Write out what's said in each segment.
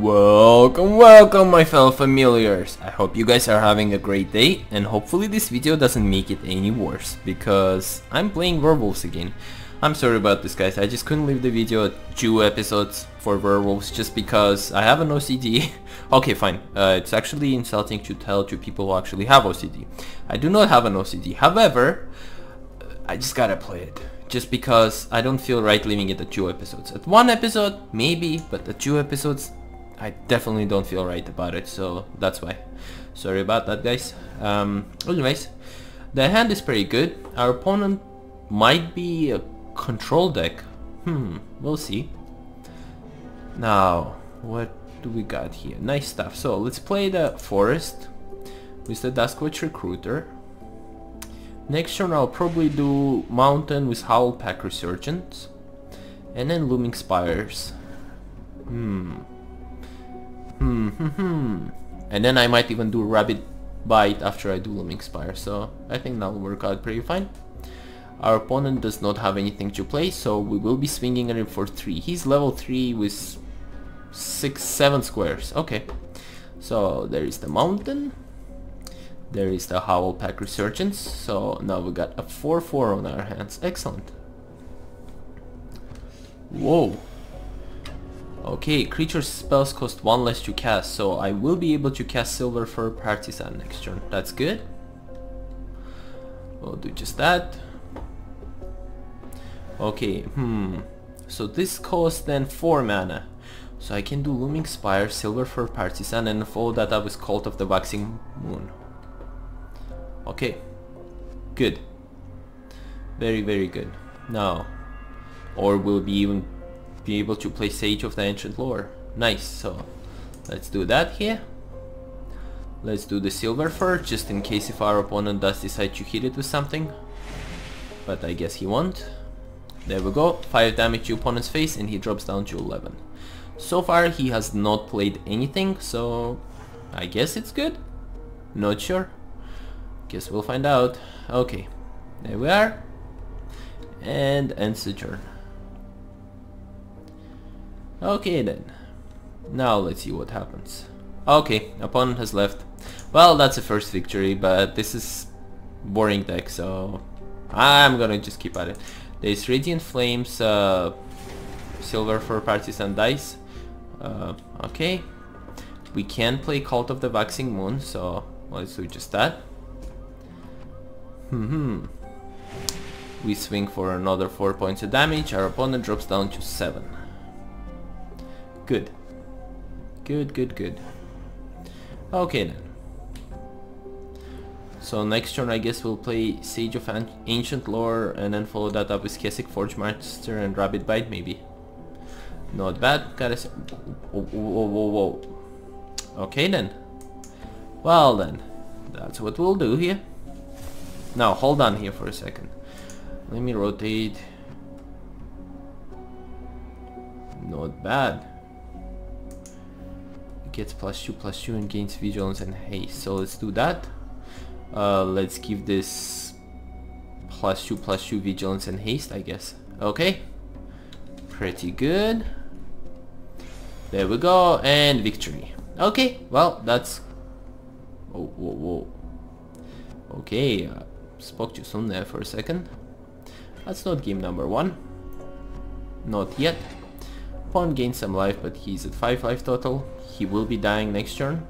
Welcome, welcome my fellow familiars. I hope you guys are having a great day and hopefully this video doesn't make it any worse because I'm playing Werewolves again. I'm sorry about this guys, I just couldn't leave the video at two episodes for Werewolves just because I have an OCD. okay fine, uh, it's actually insulting to tell to people who actually have OCD. I do not have an OCD, however, I just gotta play it just because I don't feel right leaving it at two episodes. At one episode, maybe, but at two episodes, I definitely don't feel right about it, so that's why. Sorry about that, guys. Um, anyways, the hand is pretty good. Our opponent might be a control deck. Hmm, we'll see. Now, what do we got here? Nice stuff. So, let's play the Forest with the Duskwatch Recruiter. Next turn I'll probably do Mountain with Howl Pack Resurgence. And then Looming Spires. Hmm. Hmm, hmm, hmm. And then I might even do Rabid Bite after I do Looming Spire, so I think that'll work out pretty fine. Our opponent does not have anything to play, so we will be swinging at him for 3. He's level 3 with 6, 7 squares. Okay. So there is the mountain. There is the Howl Pack Resurgence. So now we got a 4-4 on our hands. Excellent. Whoa. Okay, creature spells cost one less to cast, so I will be able to cast Silver Fur Partisan next turn. That's good. We'll do just that. Okay, hmm. So this costs then 4 mana. So I can do Looming Spire, Silver Fur Partisan, and follow that up with Cult of the Waxing Moon. Okay. Good. Very, very good. Now, or we'll be even be able to play Sage of the Ancient Lore. Nice, so let's do that here. Let's do the Silver Fur, just in case if our opponent does decide to hit it with something. But I guess he won't. There we go, 5 damage to opponent's face and he drops down to 11. So far he has not played anything, so I guess it's good? Not sure. Guess we'll find out. Okay, there we are. And ends the turn. Okay then. Now let's see what happens. Okay, opponent has left. Well, that's a first victory, but this is boring deck, so I'm gonna just keep at it. There's Radiant Flames, uh, Silverfur Partisan Dice. Uh, okay. We can play Cult of the Waxing Moon, so let's do just that. Hmm. -hmm. We swing for another 4 points of damage, our opponent drops down to 7. Good. Good, good, good. Okay then. So next turn I guess we'll play Sage of An Ancient Lore and then follow that up with Kessig Forgemaster and Rabid Bite maybe. Not bad. Gotta say... Whoa, whoa, whoa, whoa. Okay then. Well then. That's what we'll do here. Now hold on here for a second. Let me rotate. Not bad gets plus 2 plus 2 and gains vigilance and haste. So let's do that. Uh, let's give this plus 2 plus 2 vigilance and haste I guess. Okay. Pretty good. There we go. And victory. Okay. Well, that's... Oh, whoa, whoa. Okay. Uh, spoke too soon there for a second. That's not game number one. Not yet. Pawn gains some life, but he's at 5 life total. He will be dying next turn.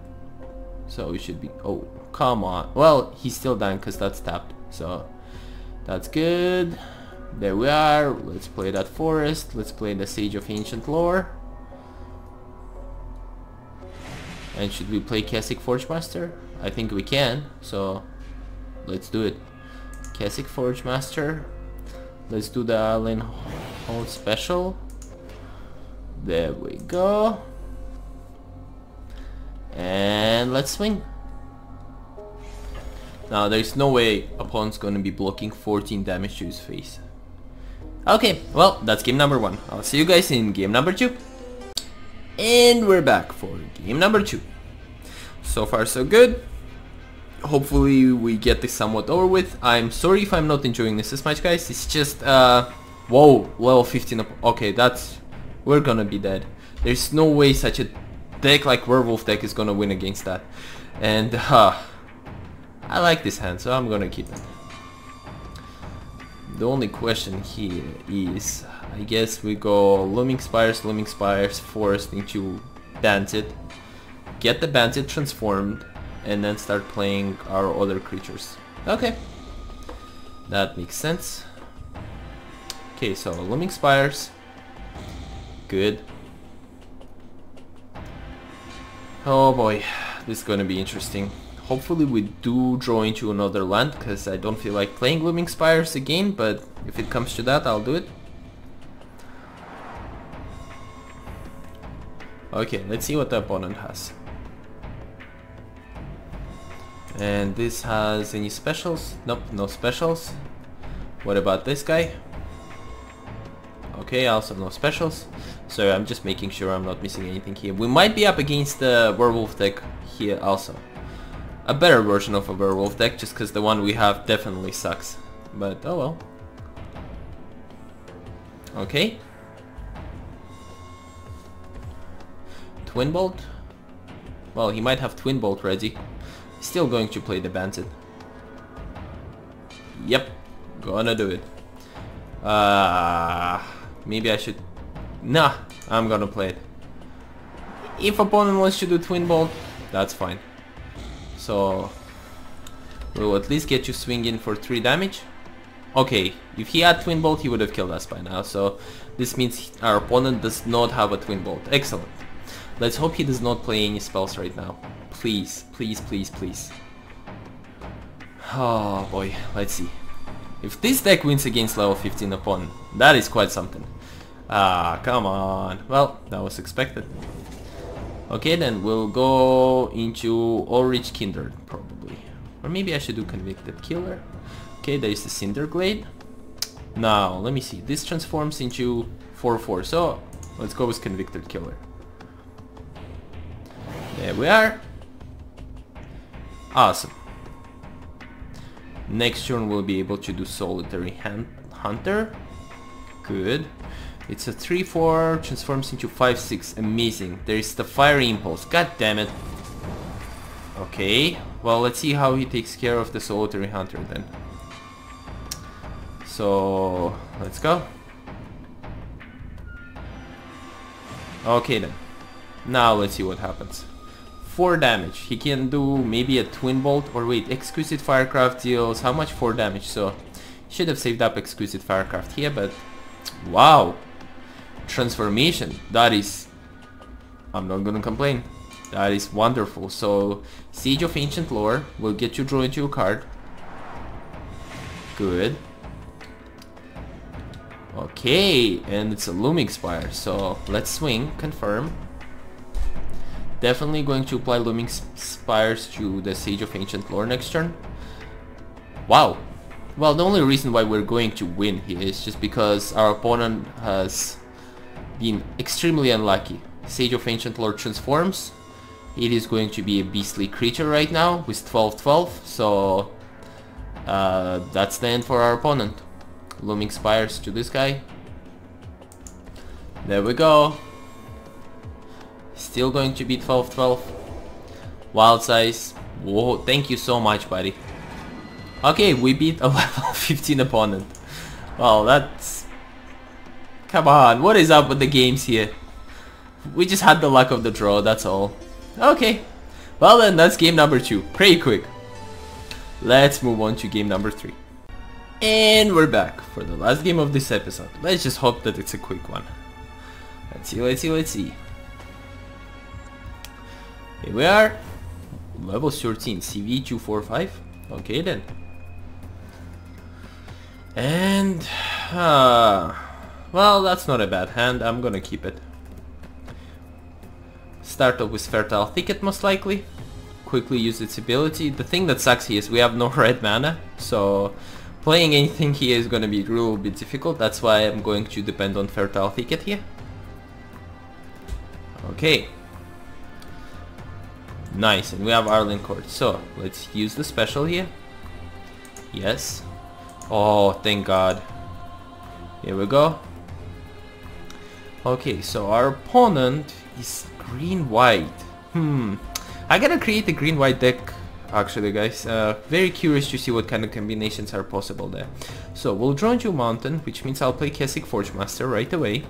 So we should be... Oh, come on. Well, he's still dying because that's tapped. So that's good. There we are. Let's play that forest. Let's play the Sage of Ancient Lore. And should we play Kessig Forgemaster? I think we can. So let's do it. Kessig Forgemaster. Let's do the Allen Hold special. There we go. And let's swing. Now there's no way opponent's gonna be blocking 14 damage to his face. Okay, well that's game number one. I'll see you guys in game number two. And we're back for game number two. So far so good. Hopefully we get this somewhat over with. I'm sorry if I'm not enjoying this as much guys. It's just uh whoa level 15 okay that's we're gonna be dead. There's no way such a deck like Werewolf deck is gonna win against that. And uh, I like this hand, so I'm gonna keep it. The only question here is, I guess we go Looming Spires, Looming Spires, Forest into Bandit, get the Bandit transformed, and then start playing our other creatures. Okay, that makes sense. Okay, so Looming Spires, good. Oh boy, this is gonna be interesting. Hopefully we do draw into another land, because I don't feel like playing Looming Spires again, but if it comes to that, I'll do it. Okay, let's see what the opponent has. And this has any specials? Nope, no specials. What about this guy? Okay, also no specials. So I'm just making sure I'm not missing anything here. We might be up against the werewolf deck here also a better version of a werewolf deck just because the one we have definitely sucks. But oh well. Okay. Twin Bolt? Well, he might have Twin Bolt ready. Still going to play the Bandit. Yep, gonna do it. Uh, maybe I should... Nah, I'm gonna play it. If opponent wants to do Twin Bolt, that's fine. So we'll at least get you swinging for 3 damage. Okay, if he had Twin Bolt he would have killed us by now, so this means our opponent does not have a Twin Bolt. Excellent. Let's hope he does not play any spells right now. Please, please, please, please. Oh boy, let's see. If this deck wins against level 15 opponent, that is quite something. Ah, come on. Well, that was expected. Okay, then we'll go into Ulrich Kindred, probably. Or maybe I should do Convicted Killer. Okay, there is the Cinder Glade. Now, let me see. This transforms into 4-4, so let's go with Convicted Killer. There we are. Awesome. Next turn we'll be able to do Solitary Hunter. Good. It's a 3-4, transforms into 5-6. Amazing. There is the Fiery Impulse. God damn it. Okay. Well, let's see how he takes care of the Solitary Hunter then. So, let's go. Okay then. Now let's see what happens. 4 damage. He can do maybe a Twin Bolt or wait, Exquisite Firecraft deals how much? 4 damage. So, should have saved up Exquisite Firecraft here, but wow transformation. That is... I'm not gonna complain. That is wonderful. So, Sage of Ancient Lore will get you draw into a card. Good. Okay, and it's a Looming Spire, so let's swing, confirm. Definitely going to apply Looming Spires to the Sage of Ancient Lore next turn. Wow. Well, the only reason why we're going to win here is just because our opponent has been extremely unlucky. Sage of Ancient Lore transforms. It is going to be a beastly creature right now with 12-12, so uh, that's the end for our opponent. Looming Spires to this guy. There we go. Still going to be 12-12. Wild size. Whoa, thank you so much, buddy. Okay, we beat a level 15 opponent. Well, that's Come on, what is up with the games here? We just had the luck of the draw, that's all. Okay. Well then, that's game number two. Pretty quick. Let's move on to game number three. And we're back for the last game of this episode. Let's just hope that it's a quick one. Let's see, let's see, let's see. Here we are. Level 13, CV245. Okay then. And... Uh, well, that's not a bad hand, I'm gonna keep it. Start off with Fertile Thicket most likely. Quickly use its ability. The thing that sucks here is we have no red mana, so playing anything here is gonna be a little bit difficult. That's why I'm going to depend on Fertile Thicket here. Okay. Nice, and we have Arlinn Kord. So, let's use the special here. Yes. Oh, thank god. Here we go. Okay, so our opponent is Green-white. Hmm. I gotta create a green-white deck actually guys. Uh, very curious to see what kind of combinations are possible there. So we'll draw Jewel Mountain, which means I'll play Kessig Forgemaster right away.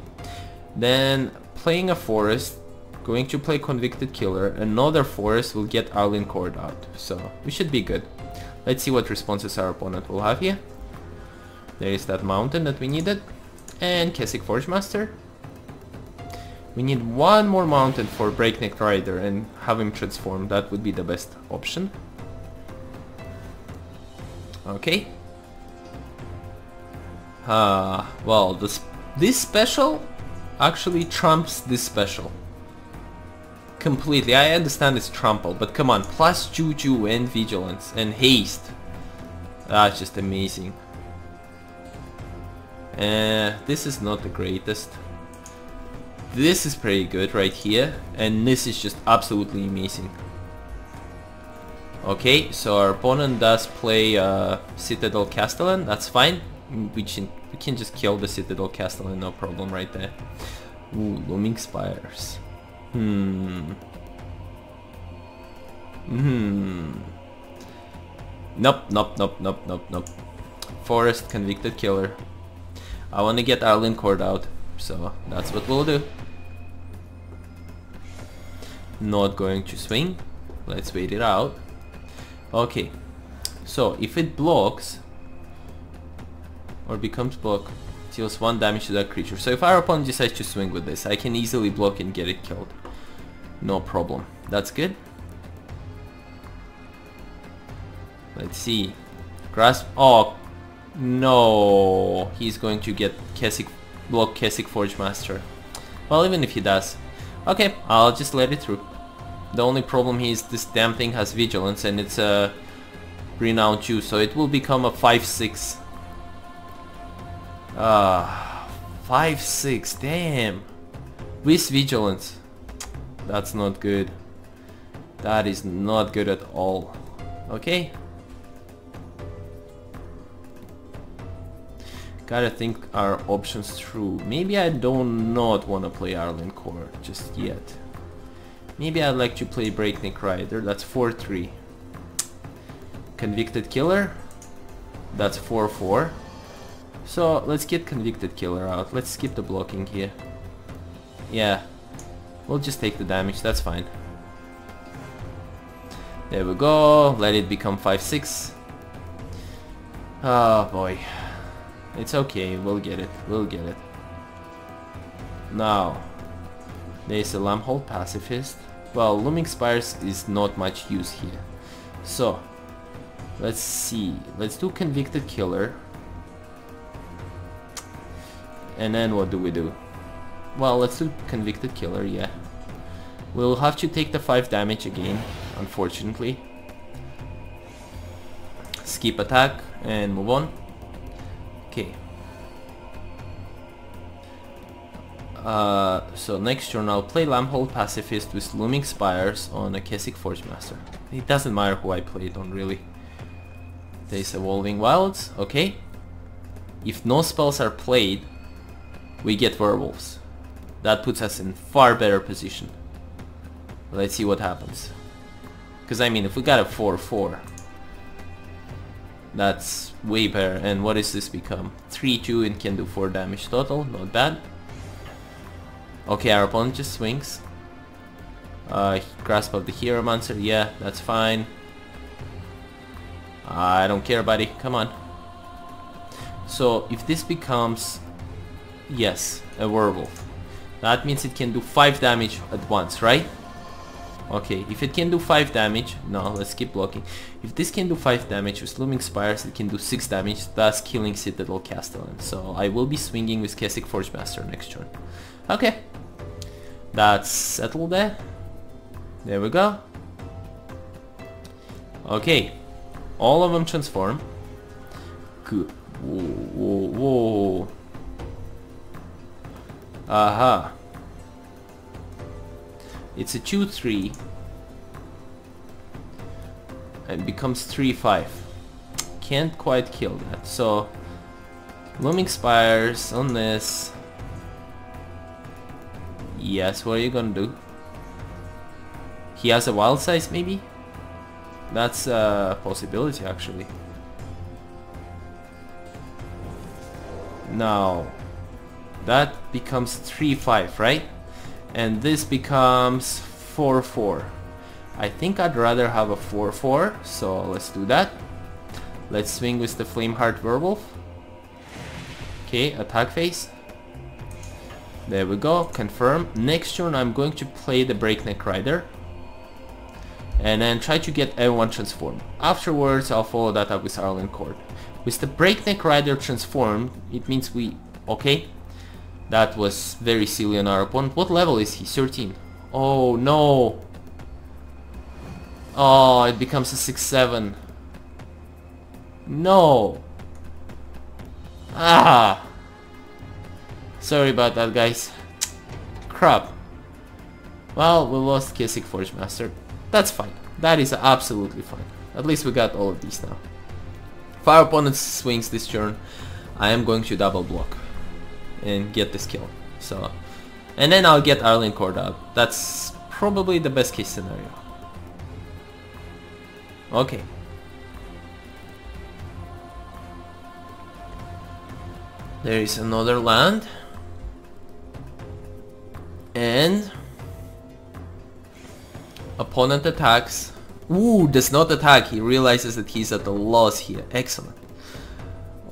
Then playing a forest, going to play Convicted Killer, another forest will get Arlinn Kord out. So we should be good. Let's see what responses our opponent will have here. There is that mountain that we needed. And Kessig Forgemaster. We need one more mountain for Breakneck Rider and have him transform. That would be the best option. Okay. Uh, well, this this special actually trumps this special. Completely. I understand it's trample, but come on, plus Juju and Vigilance and Haste. That's just amazing. Uh, this is not the greatest. This is pretty good right here, and this is just absolutely amazing. Okay, so our opponent does play uh, Citadel Castellan, that's fine. We can, we can just kill the Citadel Castellan, no problem right there. Ooh, Looming Spires. Hmm. Hmm. Nope, nope, nope, nope, nope, nope. Forest Convicted Killer. I want to get Arlinn Kord out, so that's what we'll do. Not going to swing. Let's wait it out. Okay, so if it blocks or becomes block, deals one damage to that creature. So if our opponent decides to swing with this, I can easily block and get it killed. No problem. That's good. Let's see. Grasp. Oh, no. He's going to get Kessig, block Kessig Forgemaster. Well, even if he does. Okay, I'll just let it through. The only problem is this damn thing has vigilance and it's a renowned Jew, so it will become a 5-6. Ah, uh, 5-6, damn. With vigilance. That's not good. That is not good at all. Okay. Gotta think our options through. Maybe I do not want to play Arlinn Kord just yet. Maybe I'd like to play Breakneck Rider, that's 4-3. Convicted Killer, that's 4-4. So let's get Convicted Killer out, let's skip the blocking here. Yeah, we'll just take the damage, that's fine. There we go, let it become 5-6. Oh boy. It's okay, we'll get it, we'll get it. Now, there's a Lambholt Pacifist. Well, Looming Spires is not much use here. So, let's see. Let's do Convicted Killer. And then what do we do? Well, let's do Convicted Killer, yeah. We'll have to take the 5 damage again, unfortunately. Skip attack and move on. Okay, Uh, so next turn I'll play Lambholt Pacifist with Looming Spires on a Kessig Forgemaster. It doesn't matter who I play it on really. There's Evolving Wilds, okay. If no spells are played, we get Werewolves. That puts us in far better position. Let's see what happens. Because I mean, if we got a 4-4, that's way better. And what does this become? 3-2 and can do 4 damage total, not bad. Okay, our opponent just swings. Uh, grasp of the Hieromancer. yeah, that's fine. I don't care, buddy. Come on. So, if this becomes... Yes, a werewolf. That means it can do 5 damage at once, right? Okay, if it can do 5 damage... No, let's keep blocking. If this can do 5 damage with Looming Spires, it can do 6 damage, thus killing Citadel Castellan. So I will be swinging with Kessig Forgemaster next turn. Okay, that's settled there. There we go. Okay. All of them transform. Good. Whoa, whoa, whoa. Aha. It's a 2-3. And becomes 3-5. Can't quite kill that. So, Looming Spires on this. Yes, what are you gonna do? He has a wild size maybe? That's a possibility actually. Now, that becomes 3-5, right? And this becomes 4-4. I think I'd rather have a 4-4, so let's do that. Let's swing with the Flameheart Werewolf. Okay, attack phase. There we go, confirm. Next turn I'm going to play the Breakneck Rider. And then try to get everyone transformed. Afterwards I'll follow that up with Arlinn Kord. With the Breakneck Rider transformed, it means we... Okay. That was very silly on our opponent. What level is he? 13. Oh no. Oh, it becomes a 6-7. No. Ah. Sorry about that, guys. Crap. Well, we lost Kessig Forgemaster. That's fine. That is absolutely fine. At least we got all of these now. If our opponent swings this turn, I am going to double block and get this kill. So, and then I'll get Arlinn Kord out. That's probably the best case scenario. Okay. There is another land. And opponent attacks. Ooh, does not attack. He realizes that he's at a loss here. Excellent.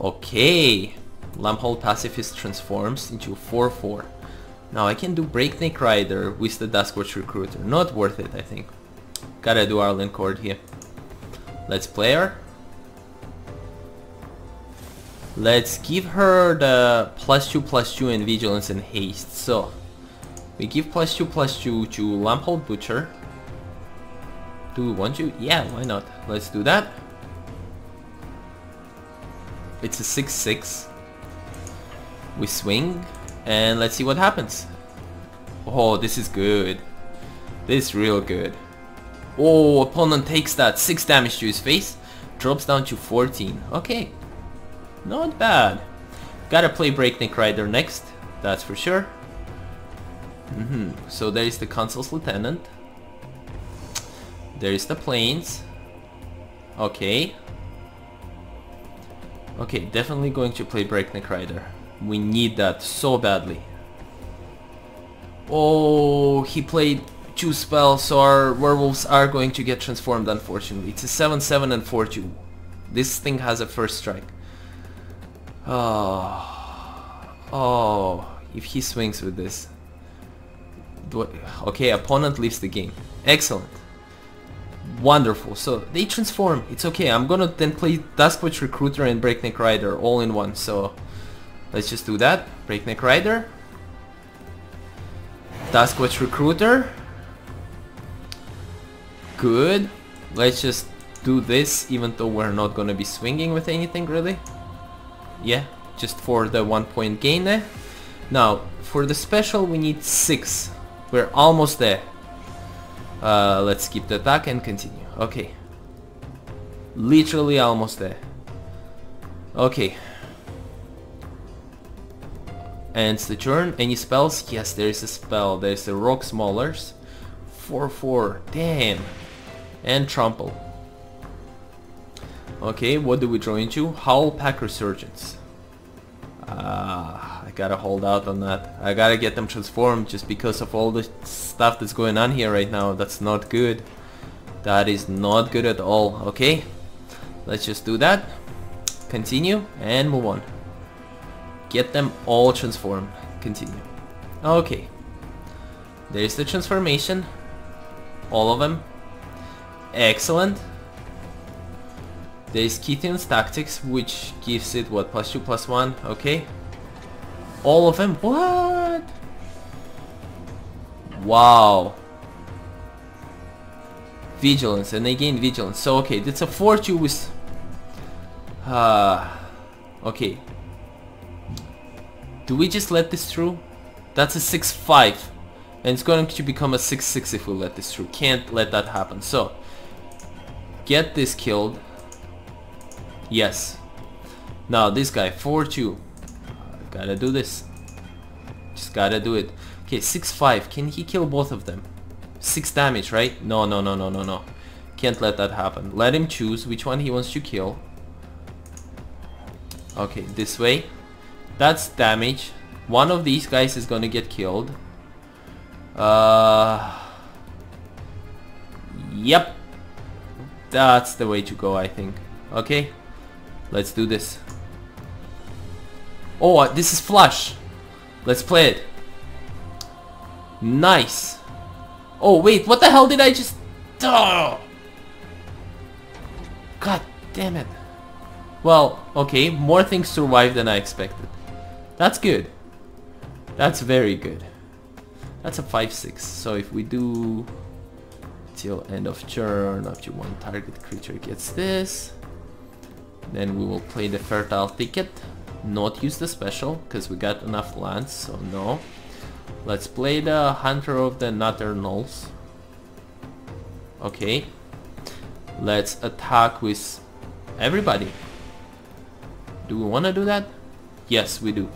Okay. Lambholt Pacifist transforms into 4-4. Now I can do Breakneck Rider with the Duskwatch Recruiter. Not worth it, I think. Gotta do Arlinn Kord here. Let's play her. Let's give her the plus 2 plus 2 and Vigilance and Haste. So, we give plus 2 plus 2 to Lambholt Butcher. Do we want to? Yeah, why not? Let's do that. It's a 6-6. We swing, and let's see what happens. Oh, this is good. This is real good. Oh, opponent takes that 6 damage to his face. Drops down to 14. Okay. Not bad. Gotta play Breakneck Rider next. That's for sure. Mm -hmm. So there is the Consul's Lieutenant. There is the plains. Okay. Okay, definitely going to play Breakneck Rider. We need that so badly. Oh, he played two spells, so our werewolves are going to get transformed, unfortunately. It's a 7-7 and 4-2. This thing has a first strike. Oh, oh, if he swings with this. Okay, opponent leaves the game. Excellent. Wonderful. So they transform. It's okay. I'm gonna then play Duskwatch Recruiter and Breakneck Rider all in one. So let's just do that. Breakneck Rider. Duskwatch Recruiter. Good. Let's just do this even though we're not gonna be swinging with anything really. Yeah, just for the one point gain. Now, for the special we need 6. We're almost there. Uh, let's skip the attack and continue. Okay. Literally almost there. Okay. Ends the turn. Any spells? Yes, there is a spell. There's a Rhox Maulers. 4-4. Damn. And Trample. Okay, what do we draw into? Howl Pack Resurgence. Ah, I gotta hold out on that. I gotta get them transformed just because of all the stuff that's going on here right now. That's not good. That is not good at all. Okay, let's just do that. Continue and move on. Get them all transformed. Continue. Okay. There's the transformation. All of them. Excellent. There is Kytheon's Tactics, which gives it, what, plus 2, plus 1, okay. All of them? What? Wow. Vigilance, and they gain Vigilance. So, okay, that's a 4-2 with... Uh, okay. Do we just let this through? That's a 6-5. And it's going to become a 6-6 if we let this through. Can't let that happen. So, get this killed. Yes. Now this guy, 4-2. Gotta do this. Just gotta do it. Okay, 6-5. Can he kill both of them? 6 damage, right? No, no, no, no, no, no. Can't let that happen. Let him choose which one he wants to kill. Okay, this way. That's damage. One of these guys is gonna get killed. Uh, yep. That's the way to go, I think. Okay, let's do this. Oh, uh, this is flush. Let's play it. Nice. Oh, wait, what the hell did I just... Oh. God damn it. Well, okay, more things survived than I expected. That's good. That's very good. That's a 5-6. So if we do till end of turn, to one target creature gets this. Then we will play the fertile thicket. Not use the special, because we got enough lands, so no. Let's play the Hunter of the Nocturnals. Okay. Let's attack with everybody. Do we want to do that? Yes, we do.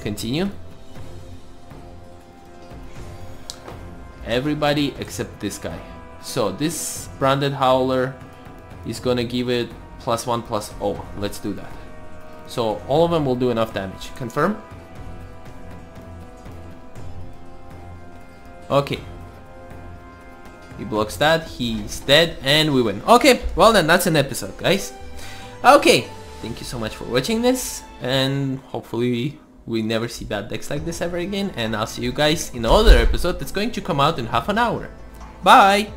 Continue. Everybody except this guy. So this branded howler is gonna give it plus one plus oh. Let's do that. So all of them will do enough damage. Confirm? Okay. He blocks that, he's dead, and we win. Okay, well then that's an episode, guys. Okay, thank you so much for watching this, and hopefully we never see bad decks like this ever again, and I'll see you guys in another episode that's going to come out in half an hour. Bye!